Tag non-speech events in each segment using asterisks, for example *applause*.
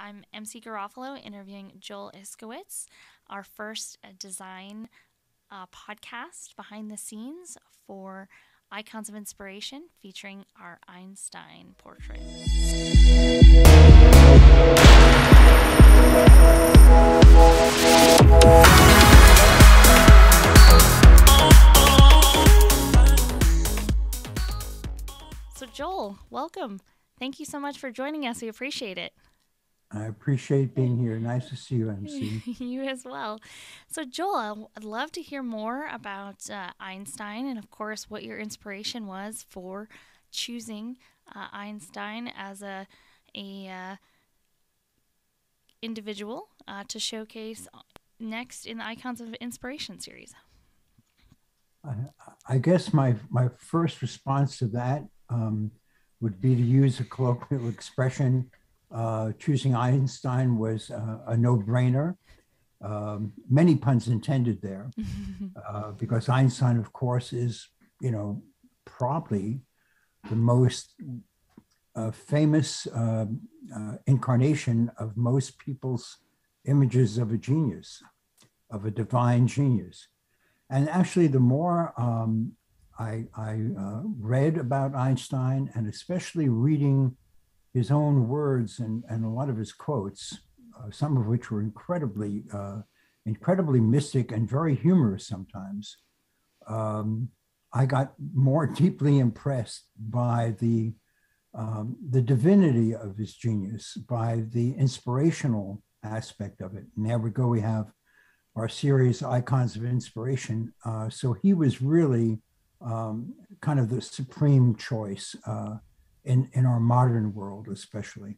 I'm MC Garofalo interviewing Joel Iskowitz, our first uh, design uh, podcast behind the scenes for Icons of Inspiration featuring our Einstein portrait. So, Joel, welcome. Thank you so much for joining us. We appreciate it. I appreciate being here. *laughs* Nice to see you, MC. you as well. So, Joel, I'd love to hear more about uh, Einstein and, of course, what your inspiration was for choosing uh, Einstein as a a uh, individual uh, to showcase next in the Icons of Inspiration series. I, I guess my my first response to that um, would be to use a colloquial expression uh, choosing Einstein was uh, a no brainer. Um, many puns intended there, *laughs* uh, because Einstein, of course, is, you know, probably the most uh, famous um, uh, incarnation of most people's images of a genius, of a divine genius. And actually, the more um, I, I uh, read about Einstein, and especially reading his own words and, and a lot of his quotes, uh, some of which were incredibly, uh, incredibly mystic and very humorous sometimes. Um, I got more deeply impressed by the um, the divinity of his genius, by the inspirational aspect of it. And there we go. We have our series Icons of Inspiration. Uh, so he was really um, kind of the supreme choice. Uh, in, in our modern world, especially.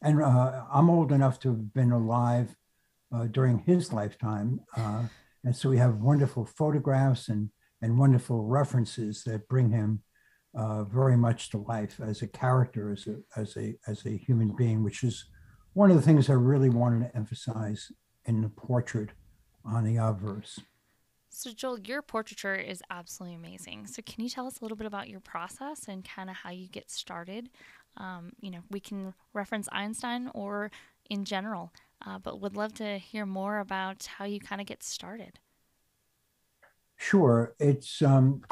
And uh, I'm old enough to have been alive uh, during his lifetime. Uh, and so we have wonderful photographs and, and wonderful references that bring him uh, very much to life as a character, as a, as, a, as a human being, which is one of the things I really wanted to emphasize in the portrait on the obverse. So, Joel, your portraiture is absolutely amazing. So, can you tell us a little bit about your process and kind of how you get started? Um, you know, we can reference Einstein or in general, uh, but would love to hear more about how you kind of get started. Sure, it's um,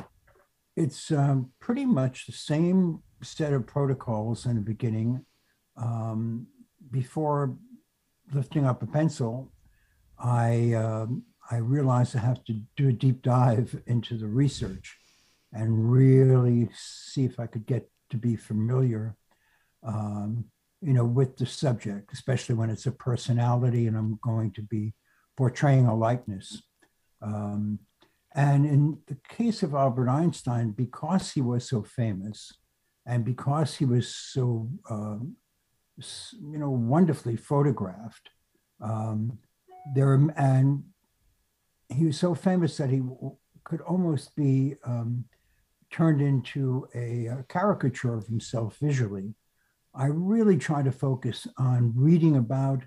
it's um, pretty much the same set of protocols in the beginning. Um, before lifting up a pencil, I um, I realized I have to do a deep dive into the research and really see if I could get to be familiar, um, you know, with the subject, especially when it's a personality and I'm going to be portraying a likeness. Um, and in the case of Albert Einstein, because he was so famous and because he was so, um, you know, wonderfully photographed, um, there and he was so famous that he could almost be um, turned into a, a, caricature of himself visually. I really try to focus on reading about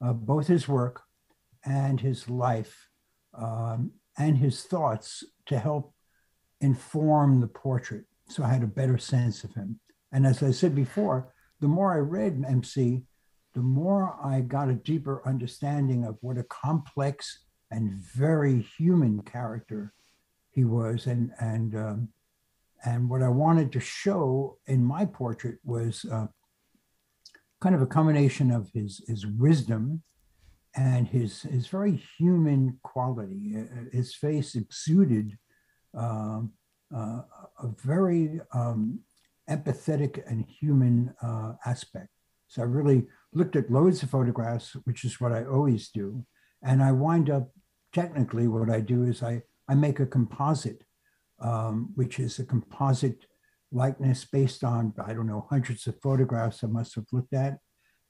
uh, both his work and his life um, and his thoughts to help inform the portrait. So I had a better sense of him. And as I said before, the more I read MC, the more I got a deeper understanding of what a complex and very human character he was. And, and, um, and what I wanted to show in my portrait was uh, kind of a combination of his, his wisdom and his, his very human quality. Uh, his face exuded um, uh, a very um, empathetic and human uh, aspect. So I really looked at loads of photographs, which is what I always do. And I wind up technically what I do is I, I make a composite, um, which is a composite likeness based on, I don't know, hundreds of photographs I must have looked at.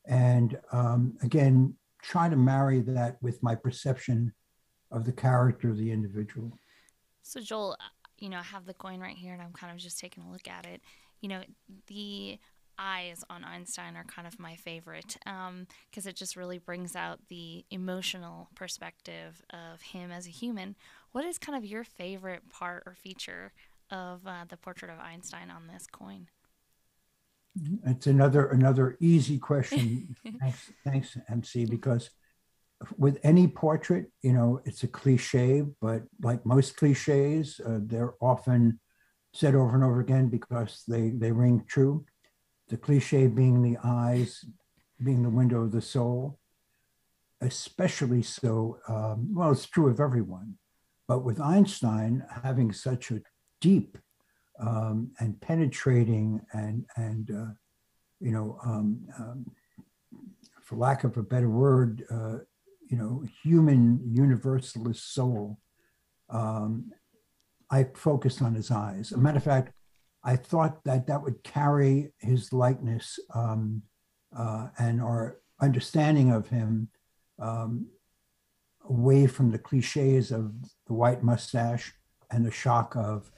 And um, again, try to marry that with my perception of the character of the individual. So, Joel, you know, I have the coin right here and I'm kind of just taking a look at it. You know, the eyes on Einstein are kind of my favorite because um, it just really brings out the emotional perspective of him as a human. What is kind of your favorite part or feature of uh, the portrait of Einstein on this coin? It's another another easy question. *laughs* thanks, thanks, MC. Because with any portrait, you know, it's a cliche, but like most cliches, uh, they're often said over and over again because they they ring true. The cliche being the eyes, being the window of the soul, especially so. Um, well, it's true of everyone, but with Einstein having such a deep um, and penetrating and and uh, you know, um, um, for lack of a better word, uh, you know, human universalist soul. Um, I focused on his eyes. As a matter of fact, I thought that that would carry his likeness um, uh, and our understanding of him um, away from the cliches of the white mustache and the shock of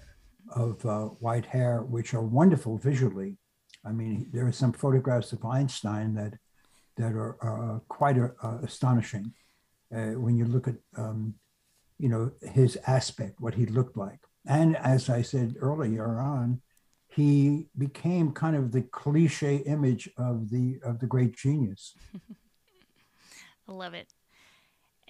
of uh, white hair, which are wonderful visually. I mean, there are some photographs of Einstein that that are, are quite uh, astonishing uh, when you look at um, you know his aspect, what he looked like, and as I said earlier on, he became kind of the cliche image of the of the great genius. *laughs* I love it.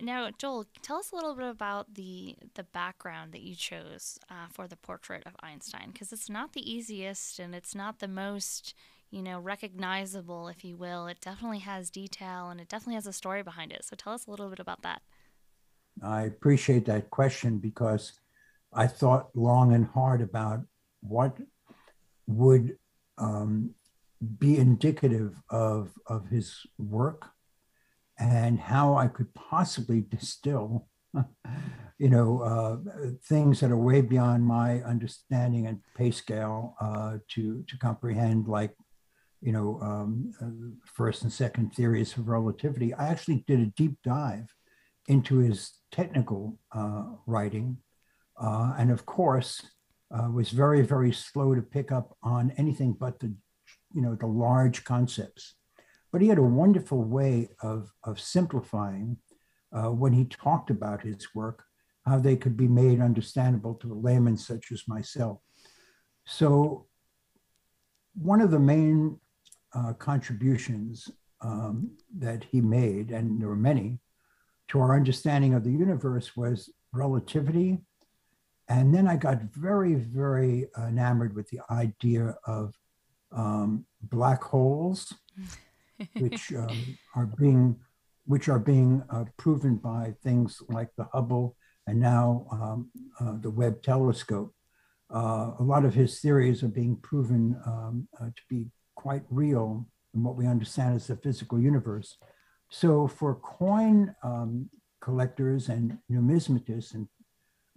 Now, Joel, tell us a little bit about the the background that you chose uh, for the portrait of Einstein, because it's not the easiest and it's not the most, you know, recognizable, if you will. It definitely has detail and it definitely has a story behind it. So, tell us a little bit about that. I appreciate that question because I thought long and hard about what would um, be indicative of of his work and how I could possibly distill, *laughs* you know, uh, things that are way beyond my understanding and pay scale uh, to to comprehend, like, you know, um, uh, first and second theories of relativity. I actually did a deep dive into his technical uh, writing, uh, and of course, uh, was very very slow to pick up on anything but the, you know, the large concepts but he had a wonderful way of, of simplifying uh, when he talked about his work, how they could be made understandable to a layman such as myself. So, one of the main uh, contributions um, that he made, and there were many, to our understanding of the universe was relativity. And then I got very, very enamored with the idea of um, black holes *laughs* which um, are being which are being uh, proven by things like the Hubble and now um, uh, the Webb telescope. Uh, a lot of his theories are being proven um, uh, to be quite real in what we understand as the physical universe. So, for coin um, collectors and numismatists and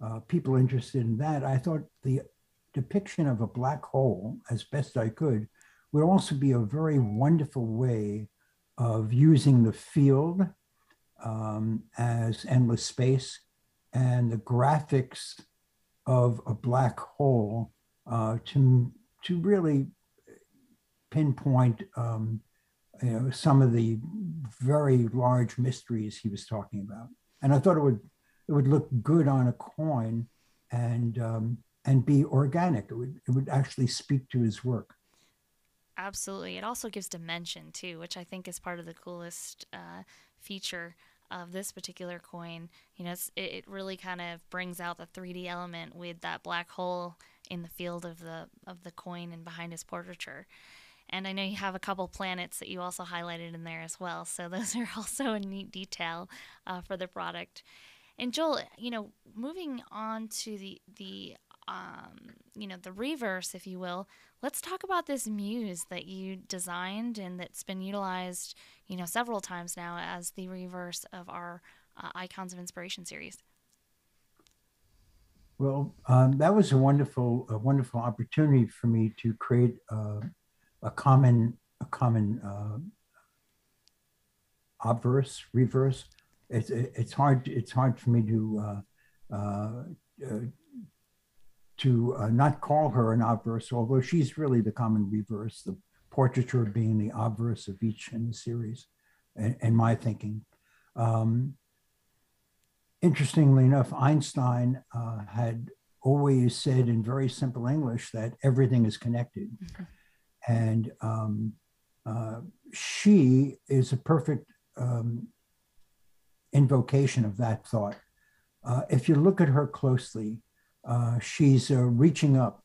uh, people interested in that, I thought the depiction of a black hole, as best I could, would also be a very wonderful way of using the field um, as endless space and the graphics of a black hole uh, to, to really pinpoint um, you know, some of the very large mysteries he was talking about. And I thought it would it would look good on a coin and um, and be organic. It would it would actually speak to his work. Absolutely. It also gives dimension too, which I think is part of the coolest uh, feature of this particular coin. You know, it, it really kind of brings out the 3D element with that black hole in the field of the of the coin and behind his portraiture. And I know you have a couple planets that you also highlighted in there as well. So *laughs* those are also a neat detail uh, for the product. And Joel, you know, moving on to the the um, you know the reverse, if you will, let's talk about this muse that you designed and that's been utilized, you know, several times now as the reverse of our uh, Icons of Inspiration series. Well, um, that was a wonderful, a wonderful opportunity for me to create uh, a common, a common uh, obverse, reverse. It's it's hard. It's hard for me to uh, uh, uh to uh, not call her an obverse, although she's really the common reverse, the portraiture being the obverse of each in the series, in, in my thinking. Um, interestingly enough, Einstein uh, had always said in very simple English that everything is connected. Mm-hmm. And um, uh, she is a perfect um, invocation of that thought. Uh, if you look at her closely, uh, she's uh, reaching up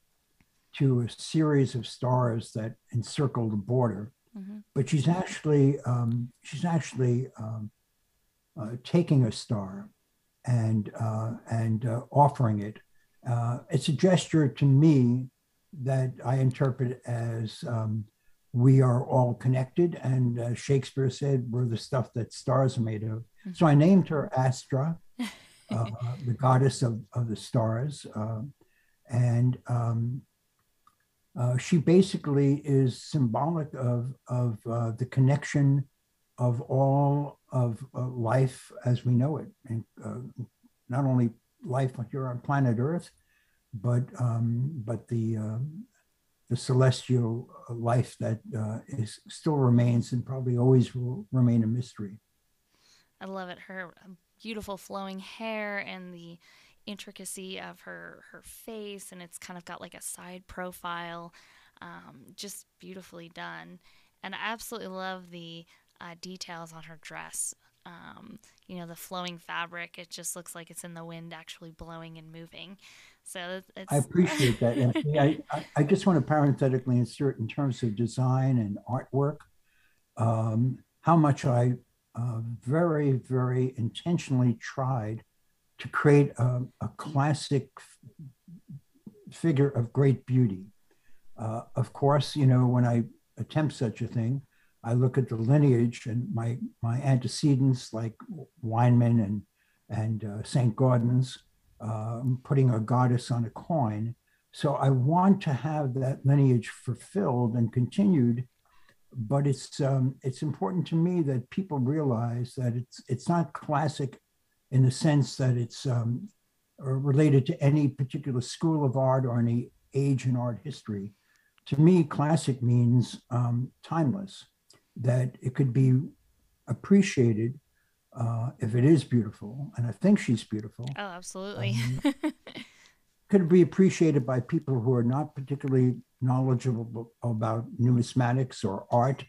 to a series of stars that encircle the border, mm-hmm. but she's actually um, she's actually um, uh, taking a star and uh, and uh, offering it. it's a gesture to me that I interpret as um, we are all connected. And uh, Shakespeare said, we're the stuff that stars are made of. Mm-hmm. So I named her Astra, uh, the goddess of, of the stars. Uh, and um, uh, she basically is symbolic of, of uh, the connection of all of uh, life as we know it. And not only life here on planet Earth, but um, but the the celestial life that uh, is still remains and probably always will remain a mystery. I love it. Her beautiful flowing hair and the intricacy of her her face, and it's kind of got like a side profile, um, just beautifully done. And I absolutely love the uh, details on her dress. Um, you know, the flowing fabric, it just looks like it's in the wind actually blowing and moving. So it's... I appreciate that. I, I, I, just want to parenthetically insert in terms of design and artwork, um, how much I uh, very, very intentionally tried to create a, a classic figure of great beauty. Uh, of course, you know, when I attempt such a thing, I look at the lineage and my, my antecedents like Weinman and, and uh, St. Gaudens um, putting a goddess on a coin. So I want to have that lineage fulfilled and continued, but it's um, it's important to me that people realize that it's it's not classic in the sense that it's um, related to any particular school of art or any age in art history. To me, classic means um, timeless, that it could be appreciated uh, if it is beautiful, and I think she's beautiful. Oh, absolutely. Um, *laughs* could be appreciated by people who are not particularly knowledgeable about numismatics or art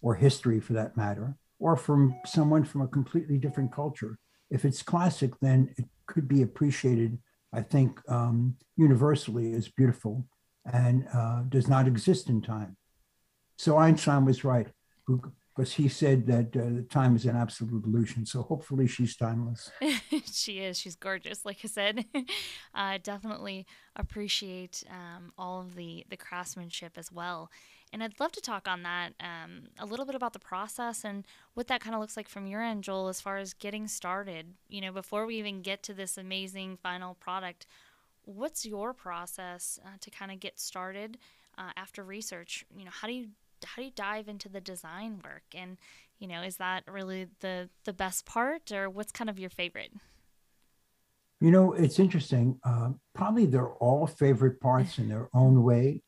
or history for that matter, or from someone from a completely different culture. If it's classic, then it could be appreciated, I think, um, universally as beautiful and uh, does not exist in time. So Einstein was right. Because he said that uh, time is an absolute illusion. So hopefully she's timeless. *laughs* she is. She's gorgeous. Like I said, *laughs* uh, definitely appreciate um, all of the the craftsmanship as well. And I'd love to talk on that um, a little bit about the process and what that kind of looks like from your end, Joel, as far as getting started. You know, before we even get to this amazing final product, what's your process uh, to kind of get started uh, after research? You know, how do you how do you dive into the design work? And you know is that really the the best part or what's kind of your favorite? You know it's interesting uh, probably they're all favorite parts in their own way.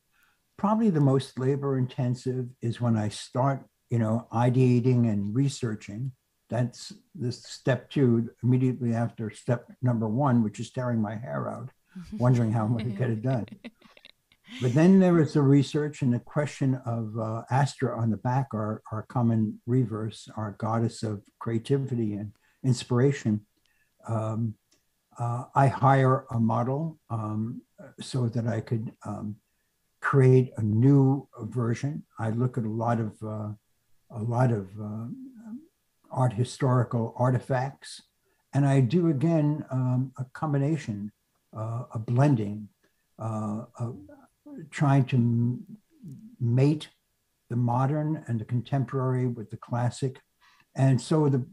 Probably the most labor intensive is when i start you know ideating and researching. That's this step two immediately after step number one which is tearing my hair out *laughs* wondering how i'm going to get it done *laughs* but then there was the research and the question of uh, Astra on the back, our, our common reverse, our goddess of creativity and inspiration. Um, uh, I hire a model um, so that I could um, create a new version. I look at a lot of uh, a lot of uh, art historical artifacts, and I do again um, a combination, uh, a blending, uh, a, trying to mate the modern and the contemporary with the classic. And so the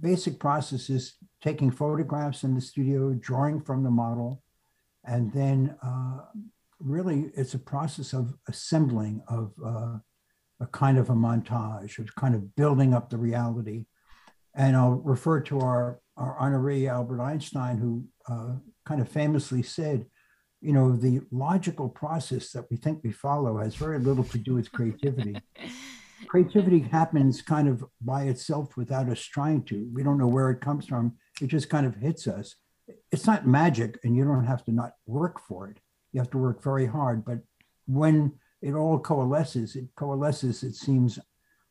basic process is taking photographs in the studio, drawing from the model, and then uh, really it's a process of assembling of uh, a kind of a montage of kind of building up the reality. And I'll refer to our, our honoree Albert Einstein, who uh, kind of famously said, you know, the logical process that we think we follow has very little to do with creativity. *laughs* creativity happens kind of by itself without us trying to. We don't know where it comes from. It just kind of hits us. It's not magic, and you don't have to not work for it. You have to work very hard. But when it all coalesces. It coalesces, it seems,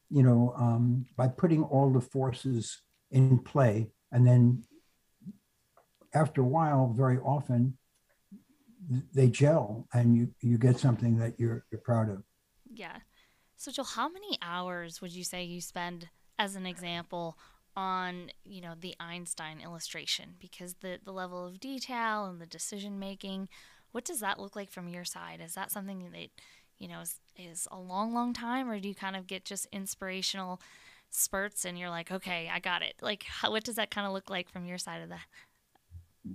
you know, um, by putting all the forces in play. And then after a while, very often, they gel and you, you get something that you're, you're proud of. Yeah. So, Joel, how many hours would you say you spend, as an example, on you know the Einstein illustration? Because the the level of detail and the decision making, what does that look like from your side? Is that something that you know is, is a long, long time, or do you kind of get just inspirational spurts and you're like, okay, I got it? Like, how, what does that kind of look like from your side of the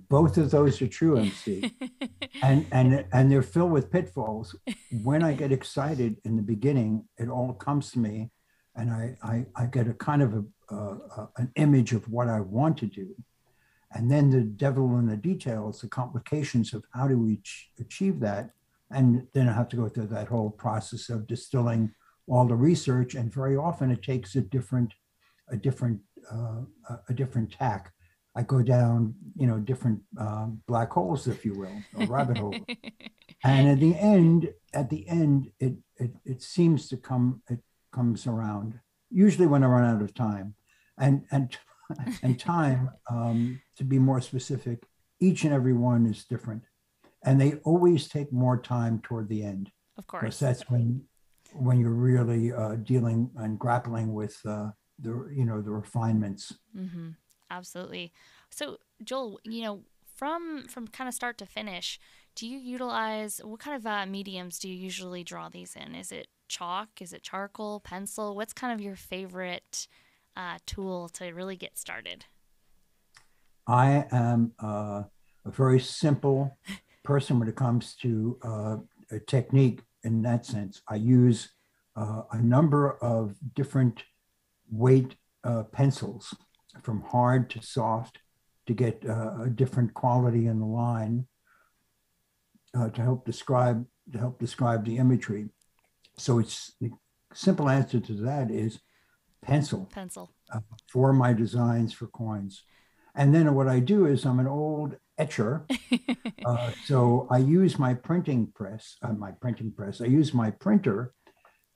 both of those are true mc *laughs* and and and they're filled with pitfalls. When i get excited in the beginning it all comes to me and i i, I get a kind of a, an image of what i want to do. And then the devil in the details the complications of how do we ch- achieve that and then i have to go through that whole process of distilling all the research and very often it takes a different a different uh, a different tack I go down, you know, different uh, black holes, if you will, or rabbit holes. *laughs* and at the end, at the end, it, it it seems to come, it comes around. Usually when I run out of time, and and and time, um, to be more specific, each and every one is different, and they always take more time toward the end. Of course, because that's when when you're really uh, dealing and grappling with uh, the you know the refinements. Mm-hmm absolutely. So, Joel, you know, from from kind of start to finish, do you utilize what kind of uh, mediums do you usually draw these in? Is it chalk? Is it charcoal? Pencil? What's kind of your favorite uh, tool to really get started? I am uh, a very simple *laughs* person when it comes to uh, a technique. In that sense, I use uh, a number of different weight uh, pencils from hard to soft to get uh, a different quality in the line uh, to help describe to help describe the imagery. So it's the simple answer to that is pencil. Pencil. Uh, for my designs for coins. And then what I do is I'm an old etcher. *laughs* uh, so I use my printing press, uh, my printing press, I use my printer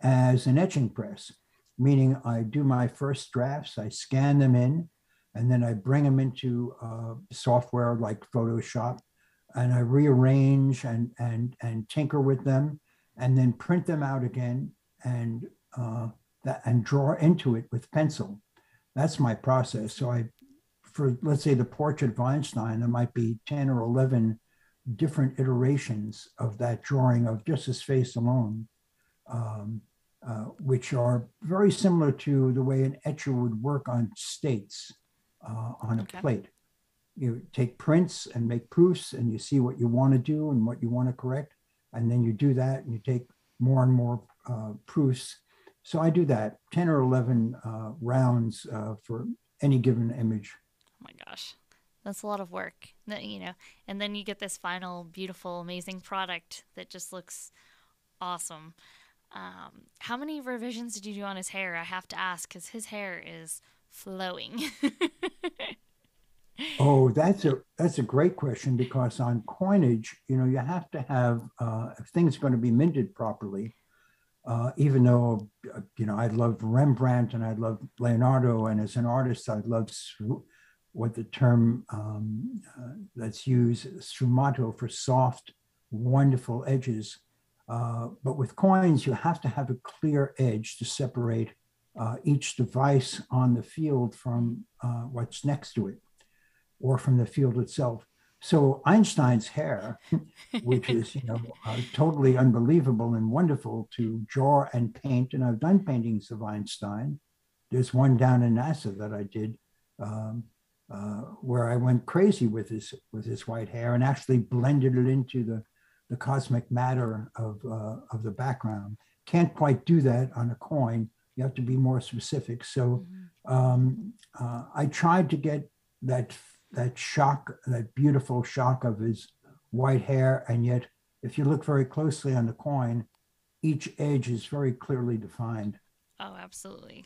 as an etching press meaning I do my first drafts, I scan them in, and then I bring them into uh, software like Photoshop, and I rearrange and and and tinker with them, and then print them out again and uh, that and draw into it with pencil. That's my process. So I, for let's say the portrait of Einstein, there might be ten or eleven different iterations of that drawing of just his face alone. Um, uh, which are very similar to the way an etcher would work on states uh, on a okay. plate. You take prints and make proofs, and you see what you want to do and what you want to correct, and then you do that, and you take more and more uh, proofs. So I do that 10 or 11 uh, rounds uh, for any given image. Oh my gosh that's a lot of work you know and then you get this final beautiful amazing product that just looks awesome um, how many revisions did you do on his hair? I have to ask because his hair is flowing. *laughs* oh, that's a that's a great question because on coinage, you know, you have to have uh, if things are going to be minted properly. Uh, even though uh, you know I love Rembrandt and I love Leonardo, and as an artist, I love what the term um, uh, that's used sfumato for soft, wonderful edges. Uh, but with coins, you have to have a clear edge to separate uh, each device on the field from uh, what's next to it or from the field itself. So Einstein's hair, *laughs* which is you know uh, totally unbelievable and wonderful to draw and paint, and I've done paintings of Einstein. There's one down in NASA that I did um, uh, where I went crazy with his with his white hair and actually blended it into the the cosmic matter of uh, of the background. Can't quite do that on a coin you have to be more specific. So mm-hmm. um, uh, I tried to get that that shock, that beautiful shock of his white hair, and yet if you look very closely on the coin, each edge is very clearly defined. Oh, absolutely.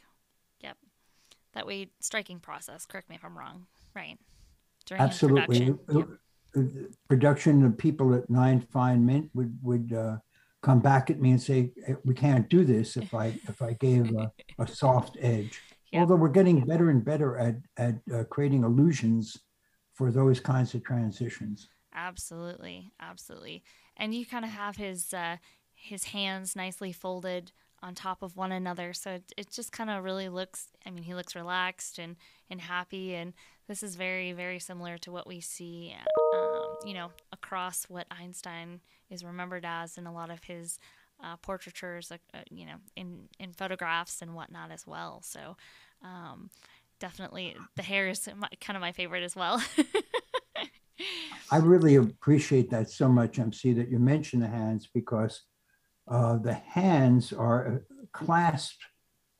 Yep. That way, striking process. Correct me if I'm wrong. Right. During absolutely. Yep. Production, of people at Nine Fine Mint would would uh, come back at me and say "Eh, we can't do this if I if I gave a, a soft edge. Yeah. Although we're getting better and better at at uh, creating illusions for those kinds of transitions. Absolutely, absolutely. And you kind of have his uh, his hands nicely folded on top of one another, so it, it just kind of really looks. I mean, he looks relaxed and and happy, and this is very very similar to what we see, um, you know, across what Einstein is remembered as in a lot of his uh, portraitures, uh, you know, in in photographs and whatnot as well. So. Um, definitely, the hair is my, kind of my favorite as well. *laughs* I really appreciate that so much, MC, that you mentioned the hands because uh, the hands are uh, clasped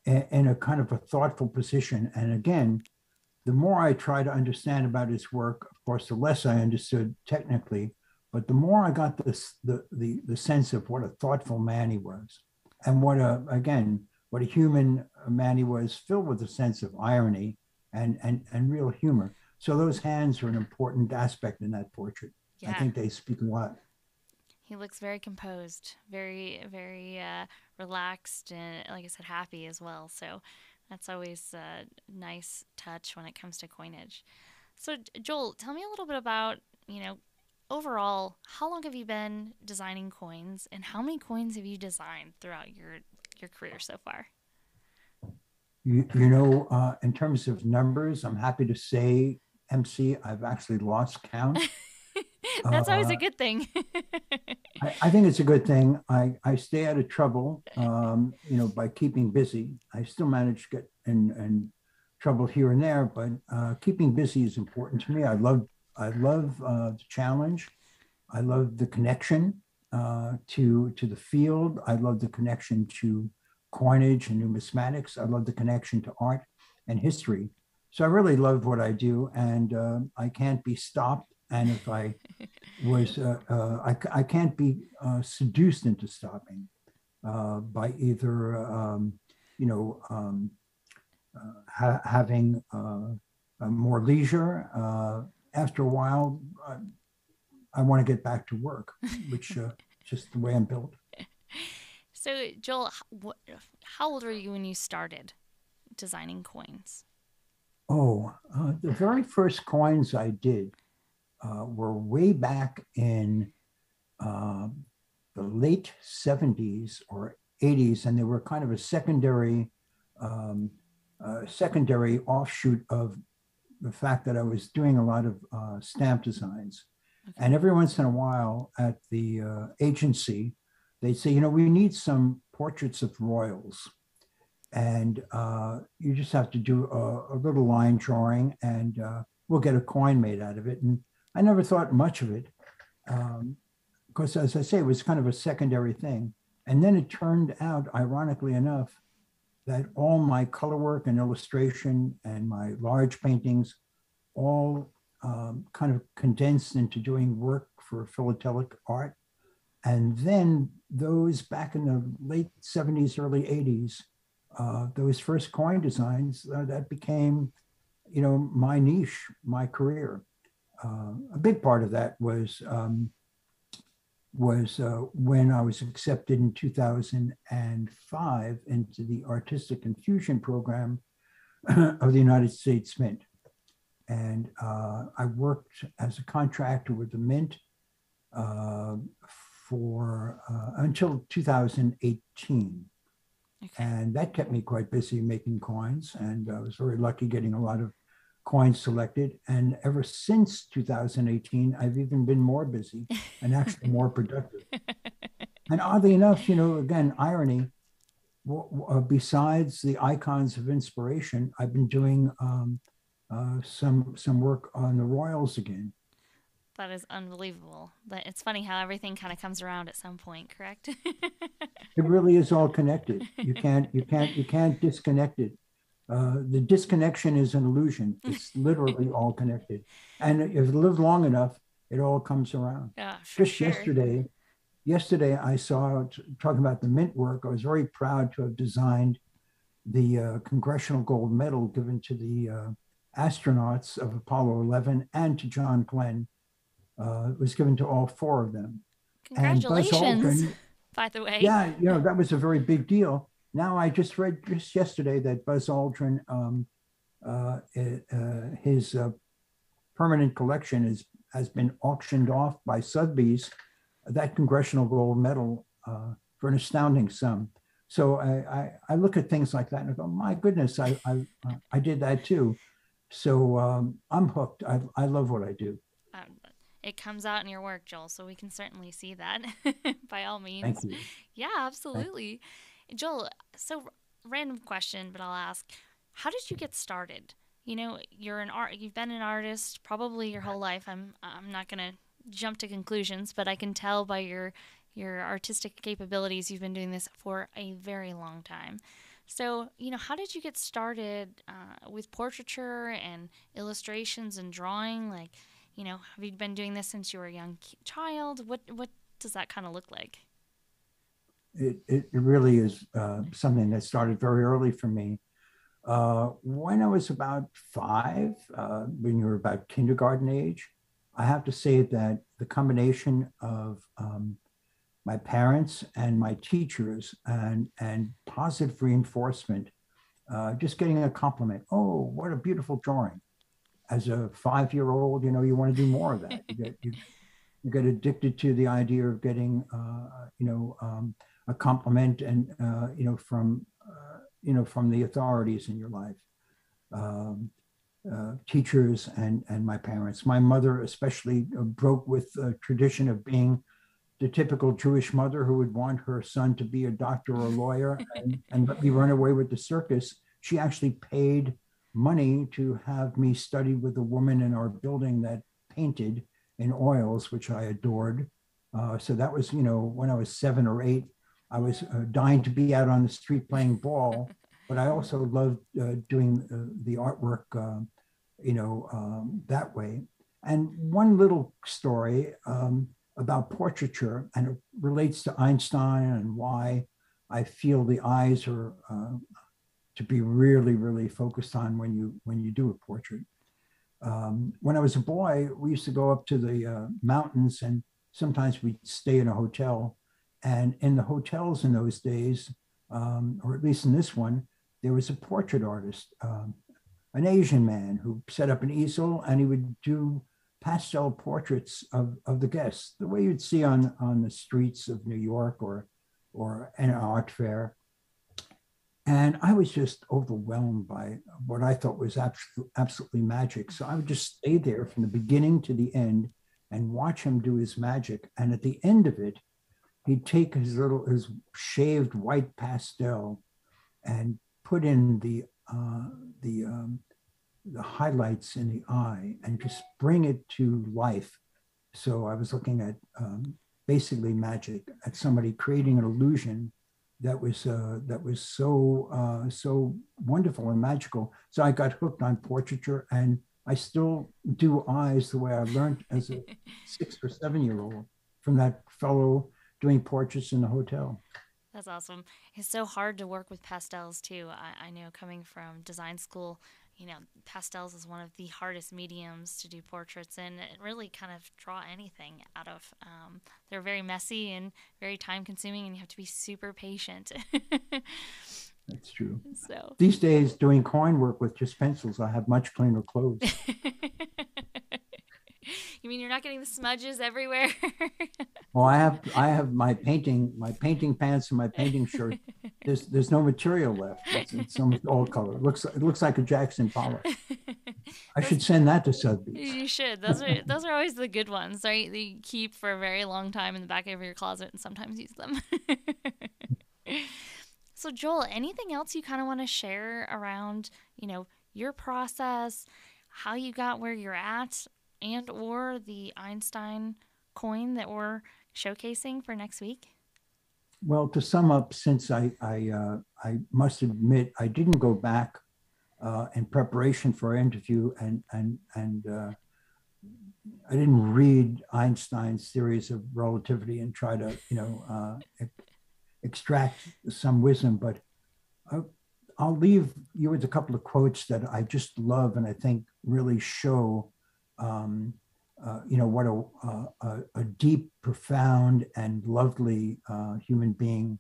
in a kind of a thoughtful position. And again, the more I try to understand about his work, of course, the less I understood technically, but the more I got this, the, the, the sense of what a thoughtful man he was. And what a, again, what a human man he was, filled with a sense of irony and, and, and real humor. So those hands are an important aspect in that portrait. I think they speak a lot. He looks very composed, very, very uh, relaxed, and like I said, happy as well. So that's always a nice touch when it comes to coinage. So, Joel, tell me a little bit about, you know, overall, how long have you been designing coins and how many coins have you designed throughout your, your career so far? You, you know, uh, in terms of numbers, I'm happy to say, MC, I've actually lost count. *laughs* That's always Uh, a good thing. *laughs* I, I think it's a good thing. I, I stay out of trouble, um, you know, by keeping busy. I still manage to get in, in trouble here and there, but uh, keeping busy is important to me. I love I love uh, the challenge. I love the connection uh, to to the field. I love the connection to coinage and numismatics. I love the connection to art and history. So I really love what I do, and uh, I can't be stopped. And if I was, uh, uh, I, I can't be uh, seduced into stopping uh, by either, um, you know, um, uh, ha- having uh, uh, more leisure. Uh, after a while, uh, I want to get back to work, which uh, *laughs* just the way I'm built. so, Joel, what, how old were you when you started designing coins? Oh, uh, the very first coins I did uh, were way back in um the late 70s or 80s, and they were kind of a secondary, um, uh, secondary offshoot of the fact that I was doing a lot of uh, stamp designs. Okay. And every once in a while at the uh, agency, they'd say, you know, we need some portraits of royals. And uh, you just have to do a, a little line drawing and uh, we'll get a coin made out of it. And I never thought much of it um, because, as I say, it was kind of a secondary thing. And then it turned out, ironically enough, that all my color work and illustration and my large paintings all um, kind of condensed into doing work for philatelic art. And then those back in the late 70s, early 80s, uh, those first coin designs, uh, that became, you know, my niche, my career. Uh, a big part of that was um, was uh, when I was accepted in 2005 into the Artistic Infusion Program *clears throat* of the United States Mint. And uh, I worked as a contractor with the Mint uh, for uh, until 2018. Okay. And that kept me quite busy making coins. And I was very lucky getting a lot of coins selected. And ever since 2018, I've even been more busy and actually more productive. *laughs* And oddly enough, you know, again, irony, uh, besides the icons of inspiration, I've been doing um, uh, some some work on the Royals again. That is unbelievable. But it's funny how everything kind of comes around at some point, correct? *laughs* It really is all connected. You can't you can't you can't disconnect it. Uh, the disconnection is an illusion. *laughs* It's literally all connected. And if you live long enough, it all comes around. yeah, Just sure. yesterday, yesterday I saw talking about the mint work. I was very proud to have designed the uh, Congressional Gold Medal given to the uh, astronauts of Apollo 11 and to John Glenn. Uh, it was given to all four of them. And Congratulations. Aldrin, by the way. Yeah, you know, that was a very big deal. Now, I just read just yesterday that Buzz Aldrin, um, uh, uh, his uh, permanent collection is, has been auctioned off by Sotheby's, that Congressional Gold Medal uh, for an astounding sum. So I, I, I, look at things like that and I go, my goodness, I, I, I did that too. So um, I'm hooked. I, I love what I do. Um, it comes out in your work, Joel. So we can certainly see that *laughs* by all means. Thank you. Yeah, absolutely. Joel, so random question, but I'll ask, how did you get started? You know, you're an art. You've been an artist probably your whole life. I'm. I'm not gonna jump to conclusions, but I can tell by your your artistic capabilities, you've been doing this for a very long time. So, you know, how did you get started uh, with portraiture and illustrations and drawing? Like, you know, have you been doing this since you were a young child? What what does that kind of look like? It, it really is uh, something that started very early for me. Uh, when I was about five, uh, when you were about kindergarten age, I have to say that the combination of um, my parents and my teachers and, and positive reinforcement, uh, just getting a compliment. Oh, what a beautiful drawing. As a five year old, you know, you want to do more of that. You get, you, you get addicted to the idea of getting, uh, you know, um, a compliment and, uh, you know, from, uh, you know, from the authorities in your life. Um, uh, teachers and and my parents. My mother especially uh, broke with the tradition of being the typical Jewish mother who would want her son to be a doctor or a lawyer *laughs* and, and let me run away with the circus. She actually paid money to have me study with a woman in our building that painted in oils, which I adored. Uh, so that was, you know, when I was seven or eight, I was uh, dying to be out on the street playing ball, *laughs* but I also loved uh, doing uh, the artwork, uh, you know, um, that way. And one little story, um, about portraiture, and it relates to Einstein and why I feel the eyes are uh, to be really, really focused on when you when you do a portrait. Um, when I was a boy, we used to go up to the uh, mountains, and sometimes we'd stay in a hotel. And in the hotels in those days, um, or at least in this one, there was a portrait artist, um, an Asian man who set up an easel, and he would do pastel portraits of, of the guests, the way you'd see on, on the streets of New York or, or an art fair. And I was just overwhelmed by what I thought was absolutely, absolutely magic. So I would just stay there from the beginning to the end and watch him do his magic. And at the end of it, he'd take his little, his shaved white pastel and put in the, uh, the, um, the highlights in the eye and just bring it to life. So I was looking at um, basically magic, at somebody creating an illusion that was uh, that was so uh, so wonderful and magical. So I got hooked on portraiture, and I still do eyes the way I learned as a *laughs* six or seven year old from that fellow doing portraits in the hotel. That's awesome. It's so hard to work with pastels too. I, I know coming from design school, you know, pastels is one of the hardest mediums to do portraits in and really kind of draw anything out of. Um, they're very messy and very time consuming, and you have to be super patient. *laughs* That's true. So these days, doing coin work with just pencils, I have much cleaner clothes. *laughs* *laughs* You mean you're not getting the smudges everywhere? *laughs* well, I have I have my painting my painting pants and my painting shirt. *laughs* There's there's no material left. It's, it's almost all color. It looks it looks like a Jackson Pollock. I should send that to Sotheby's. You should. Those are those are always the good ones, right? That you keep for a very long time in the back of your closet and sometimes use them. so Joel, anything else you kind of want to share around, you know, your process, how you got where you're at, and or the Einstein coin that we're showcasing for next week? Well, to sum up, since I I, uh, I must admit I didn't go back uh, in preparation for our interview and and and uh, I didn't read Einstein's theories of relativity and try to you know uh, extract some wisdom, but I, I'll leave you with a couple of quotes that I just love and I think really show um, uh, you know, what a, a, a, deep, profound, and lovely uh, human being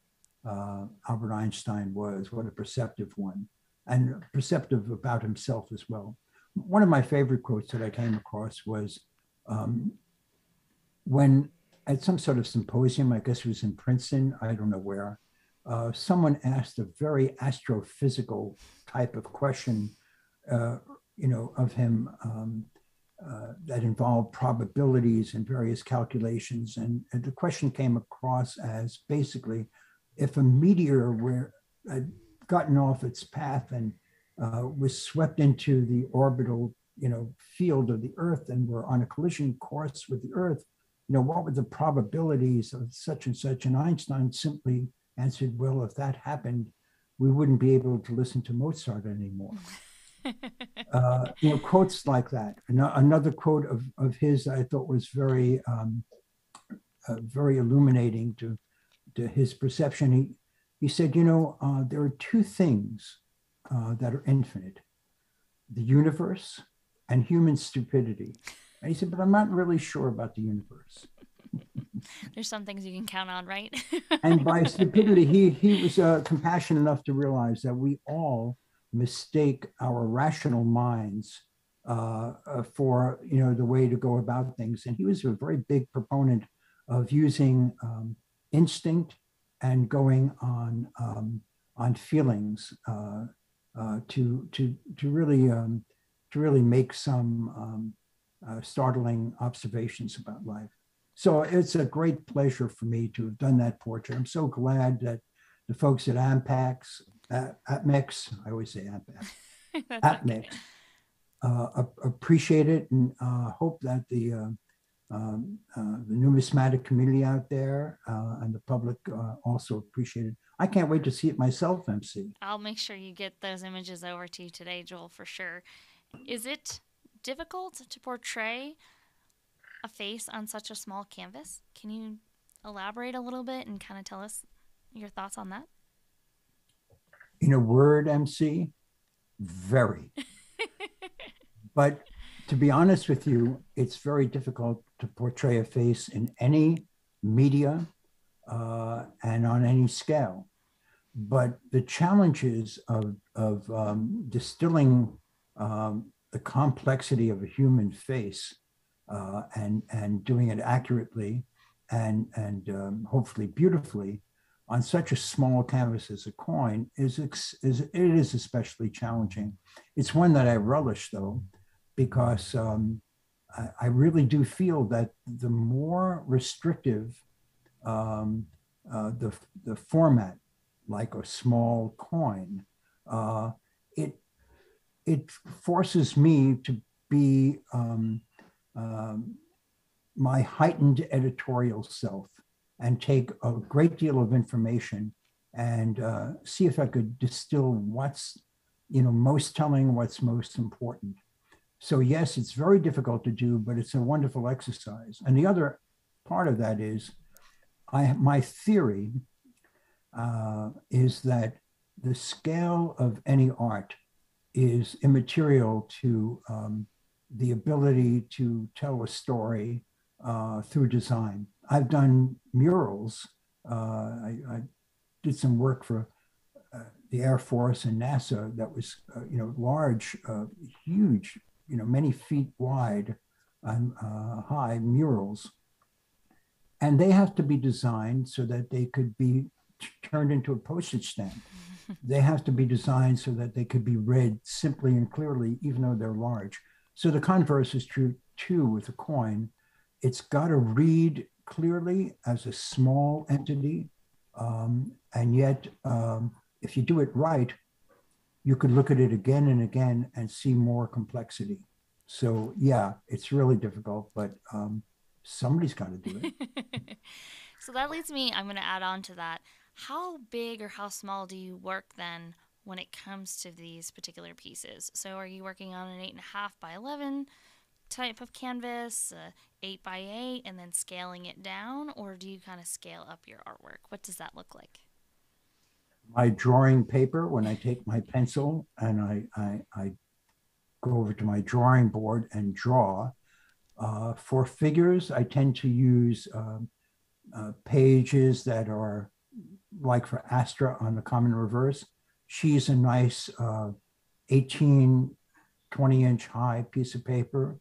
uh, Albert Einstein was, what a perceptive one, and perceptive about himself as well. One of my favorite quotes that I came across was um, when at some sort of symposium, I guess it was in Princeton, I don't know where, uh, someone asked a very astrophysical type of question, uh, you know, of him um, uh, that involved probabilities and various calculations. And, and, the question came across as basically, if a meteor were had gotten off its path and uh, was swept into the orbital, you know, field of the Earth and were on a collision course with the Earth, you know, what were the probabilities of such and such? And Einstein simply answered, well, if that happened, we wouldn't be able to listen to Mozart anymore. *laughs* *laughs* uh, you know, quotes like that. Another quote of, of his I thought was very, um, uh, very illuminating to, to his perception. He, he said, you know, uh, there are two things uh, that are infinite the universe and human stupidity. And he said, but I'm not really sure about the universe. *laughs* There's some things you can count on, right? and by *laughs* stupidity, he he was uh, compassionate enough to realize that we all mistake our rational minds uh, uh, for you know the way to go about things. And he was a very big proponent of using um, instinct and going on um, on feelings uh, uh to to to really um, to really make some um, uh, startling observations about life. So it's a great pleasure for me to have done that portrait. I'm so glad that the folks at Ampax, at, APMEX, I always say Ampax, *laughs* APMEX, uh, appreciate it and uh, hope that the uh, um, uh, the numismatic community out there uh, and the public uh, also appreciate it. I can't wait to see it myself, MC. I'll make sure you get those images over to you today, Joel, for sure. Is it difficult to portray a face on such a small canvas. Can you elaborate a little bit and kind of tell us your thoughts on that? In a word, MC, very. *laughs* but to be honest with you, it's very difficult to portray a face in any media uh, and on any scale. But the challenges of, of um, distilling um, the complexity of a human face uh, and and doing it accurately and and um, hopefully beautifully on such a small canvas as a coin is, is it is especially challenging. It's one that I relish though, because um, I, I, really do feel that the more restrictive um, uh, the the format, like a small coin, uh, it it forces me to be um, um, my heightened editorial self and take a great deal of information and uh, see if I could distill what's you know most telling, what's most important. So yes, it's very difficult to do, but it's a wonderful exercise. And the other part of that is, I my theory uh, is that the scale of any art is immaterial to um, the ability to tell a story uh, through design. I've done murals. Uh, I, I, did some work for uh, the Air Force and NASA that was, uh, you know, large, uh, huge, you know, many feet wide and uh, high murals. And they have to be designed so that they could be turned into a postage stamp. *laughs* they have to be designed so that they could be read simply and clearly, even though they're large. So the converse is true too with a coin. It's got to read clearly as a small entity. Um, and yet, um, if you do it right, you could look at it again and again and see more complexity. So, yeah, it's really difficult, but um, somebody's got to do it. *laughs* so that leads me, I'm going to add on to that. How big or how small do you work then when it comes to these particular pieces. So, are you working on an 8.5 by 11 type of canvas, uh, 8 by 8, and then scaling it down, or do you kind of scale up your artwork? What does that look like? My drawing paper, when I take my pencil and I, I, I go over to my drawing board and draw, Uh, for figures, I tend to use um, uh, pages that are like for Astra on the common reverse. She's a nice uh, 18, 20 inch high piece of paper,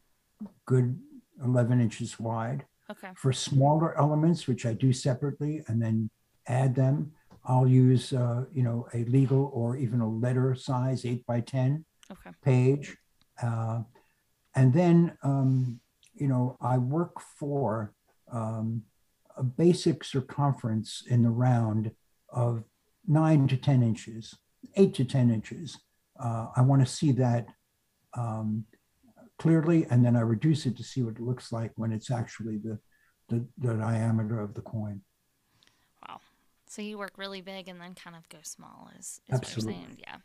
good 11 inches wide. Okay. For smaller elements, which I do separately and then add them, I'll use, uh, you know, a legal or even a letter size, eight by 10 Okay. page. Uh, and then, um, you know, I work for um, a basic circumference in the round of nine to 10 inches, eight to 10 inches. Uh, I want to see that um, clearly, and then I reduce it to see what it looks like when it's actually the, the, the diameter of the coin. Wow. So you work really big and then kind of go small, is, is Absolutely. what you're saying. Yeah.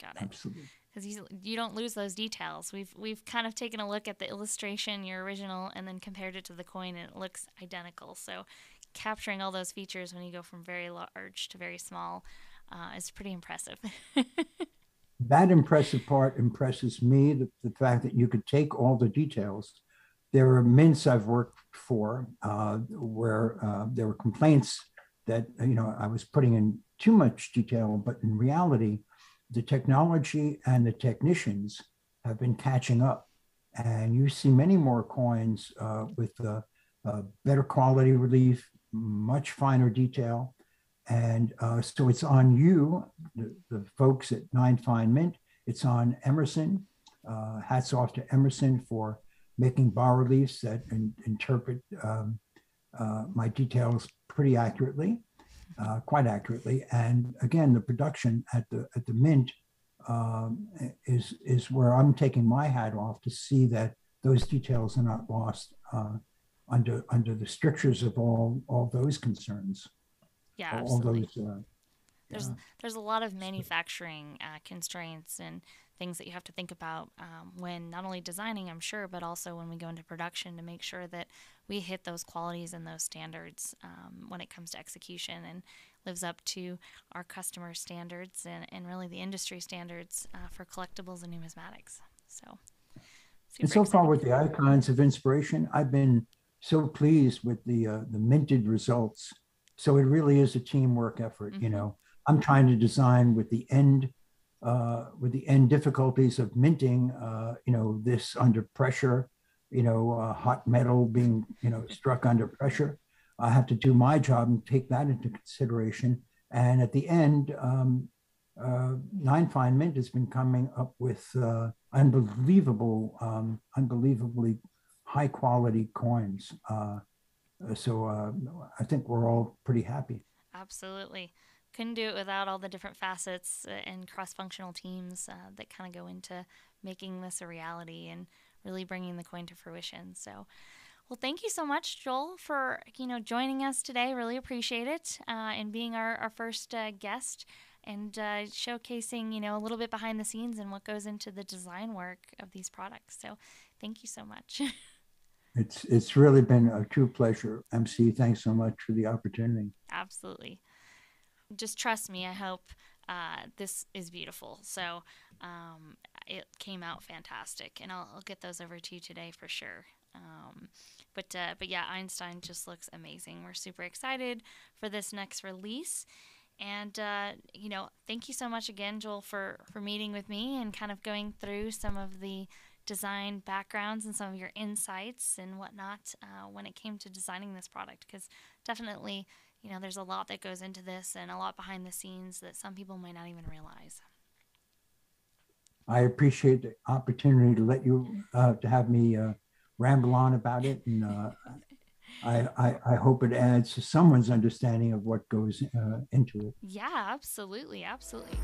Got it. Absolutely. because you you don't lose those details. We've we've kind of taken a look at the illustration, your original, and then compared it to the coin, and it looks identical. So capturing all those features when you go from very large to very small uh, is pretty impressive. *laughs* that impressive part impresses me the, the fact that you could take all the details. There are mints i've worked for uh, where uh, there were complaints that you know i was putting in too much detail but in reality the technology and the technicians have been catching up. And you see many more coins uh, with uh, better quality relief much finer detail and uh, so it's on you, the, the, folks at Nine Fine Mint. It's on Emerson. Uh, hats off to Emerson for making bas reliefs that in, interpret um, uh, my details pretty accurately, uh, quite accurately. And again, the production at the at the Mint um, is is where I'm taking my hat off to see that those details are not lost uh, under under the strictures of all all those concerns yeah, absolutely. Those, uh, there's yeah. there's a lot of manufacturing uh, constraints and things that you have to think about um, when not only designing, I'm sure, but also when we go into production to make sure that we hit those qualities and those standards um, when it comes to execution and lives up to our customer standards and, and really the industry standards uh, for collectibles and numismatics. So, and so far with the icons of inspiration, I've been so pleased with the uh, the minted results so it really is a teamwork effort. Mm-hmm. You know, I'm trying to design with the end uh, with the end difficulties of minting. Uh, you know, this under pressure. You know, uh, hot metal being you know struck under pressure. I have to do my job and take that into consideration. And at the end, um, uh, Nine Fine Mint has been coming up with uh, unbelievable, um, unbelievably high quality coins. Uh, so uh, I think we're all pretty happy. Absolutely. Couldn't do it without all the different facets uh, and cross functional teams uh, that kind of go into making this a reality and really bringing the coin to fruition. So, well, thank you so much, Joel, for you know joining us today. Really appreciate it uh, and being our, our first uh, guest and uh, showcasing you know a little bit behind the scenes and what goes into the design work of these products. So, thank you so much. *laughs* It's it's really been a true pleasure, MC. Thanks so much for the opportunity. Absolutely. Just trust me. I hope uh, this is beautiful. So um, it came out fantastic, and I'll, I'll, get those over to you today for sure. Um, but uh, but yeah, Einstein just looks amazing. We're super excited for this next release. And uh, you know, thank you so much again, Joel, for for meeting with me and kind of going through some of the design backgrounds and some of your insights and whatnot uh, when it came to designing this product because definitely you know there's a lot that goes into this and a lot behind the scenes that some people might not even realize i appreciate the opportunity to let you uh, to have me uh, ramble on about it and uh, *laughs* I, I, I, hope it adds to someone's understanding of what goes uh, into it. Yeah, absolutely. Absolutely.